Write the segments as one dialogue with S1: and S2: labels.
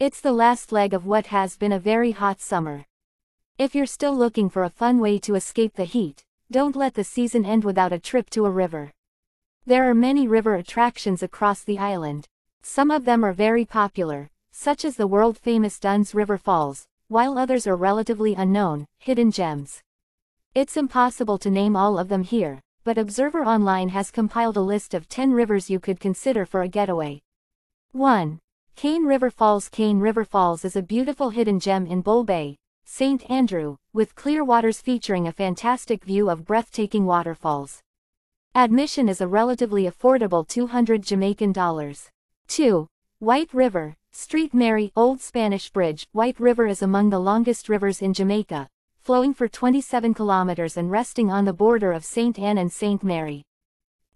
S1: It's the last leg of what has been a very hot summer. If you're still looking for a fun way to escape the heat, don't let the season end without a trip to a river. There are many river attractions across the island. Some of them are very popular, such as the world-famous Dunn's River Falls, while others are relatively unknown, hidden gems. It's impossible to name all of them here, but Observer Online has compiled a list of 10 rivers you could consider for a getaway. 1. Cane River Falls Cane River Falls is a beautiful hidden gem in Bull Bay, St. Andrew, with clear waters featuring a fantastic view of breathtaking waterfalls. Admission is a relatively affordable 200 Jamaican dollars. 2. White River, Street Mary Old Spanish Bridge White River is among the longest rivers in Jamaica, flowing for 27 kilometers and resting on the border of St. Ann and St. Mary.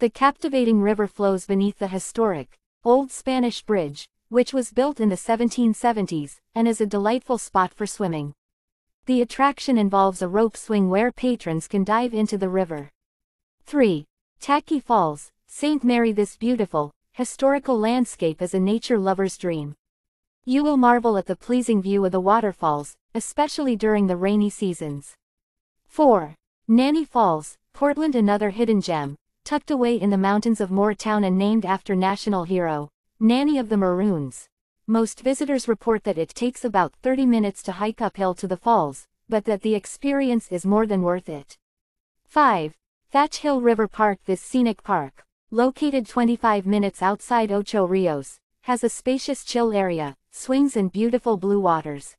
S1: The captivating river flows beneath the historic, Old Spanish Bridge, which was built in the 1770s, and is a delightful spot for swimming. The attraction involves a rope swing where patrons can dive into the river. 3. Tacky Falls, St. Mary This beautiful, historical landscape is a nature lover's dream. You will marvel at the pleasing view of the waterfalls, especially during the rainy seasons. 4. Nanny Falls, Portland Another hidden gem, tucked away in the mountains of Moore Town and named after national hero, Nanny of the Maroons. Most visitors report that it takes about 30 minutes to hike uphill to the falls, but that the experience is more than worth it. 5. Thatch Hill River Park This scenic park, located 25 minutes outside Ocho Rios, has a spacious chill area, swings and beautiful blue waters.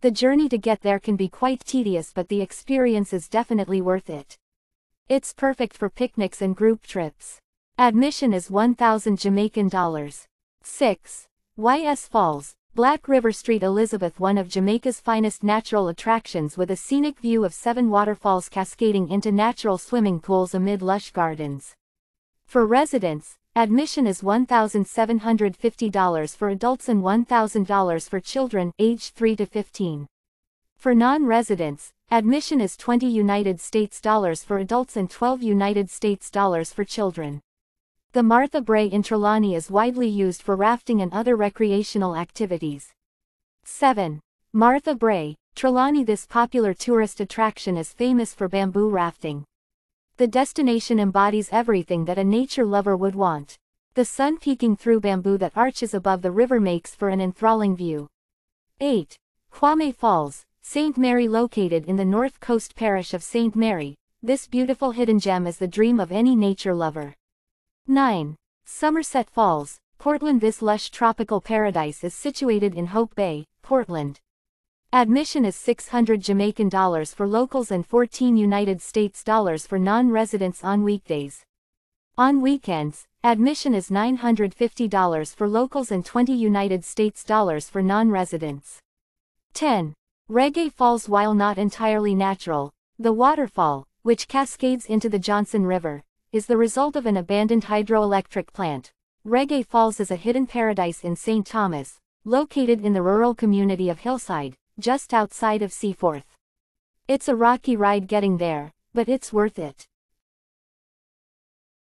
S1: The journey to get there can be quite tedious but the experience is definitely worth it. It's perfect for picnics and group trips. Admission is 1,000 Jamaican dollars. 6. YS Falls, Black River Street Elizabeth One of Jamaica's finest natural attractions with a scenic view of seven waterfalls cascading into natural swimming pools amid lush gardens. For residents, admission is $1,750 for adults and $1,000 for children aged 3 to 15. For non-residents, admission is 20 United States dollars for adults and 12 United States dollars for children. The Martha Brae in Trelawny is widely used for rafting and other recreational activities. 7. Martha Brae, Trelawny This popular tourist attraction is famous for bamboo rafting. The destination embodies everything that a nature lover would want. The sun peeking through bamboo that arches above the river makes for an enthralling view. 8. Kwame Falls, St. Mary located in the north coast parish of St. Mary, this beautiful hidden gem is the dream of any nature lover. 9. Somerset Falls, Portland This lush tropical paradise is situated in Hope Bay, Portland. Admission is 600 Jamaican dollars for locals and 14 United States dollars for non-residents on weekdays. On weekends, admission is $950 for locals and 20 United States dollars for non-residents. 10. Reggae Falls While not entirely natural, the waterfall, which cascades into the Johnson River, is the result of an abandoned hydroelectric plant. Reggae Falls is a hidden paradise in St. Thomas, located in the rural community of Hillside, just outside of Seaforth. It's a rocky ride getting there, but it's worth it.